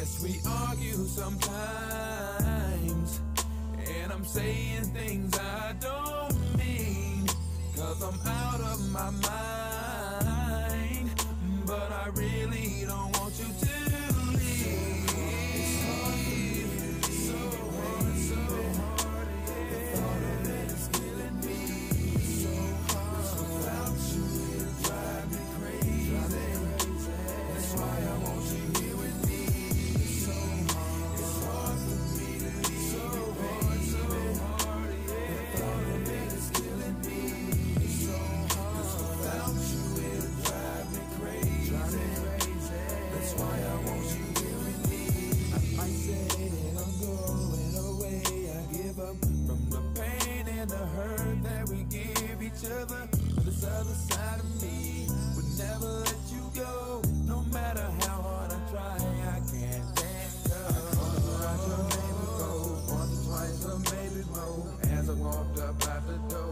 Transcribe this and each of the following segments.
Yes, we argue sometimes. And I'm saying things I don't mean. Cause I'm out of my mind. As I walked up out the door.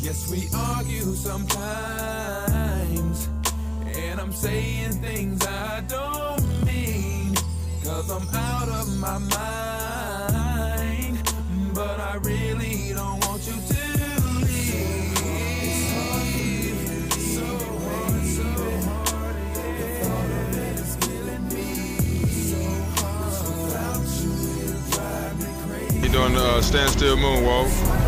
Yes, we argue sometimes. And I'm saying things I don't mean. Cause I'm out of my mind. But I really don't want you to. doing a uh, standstill moonwalk.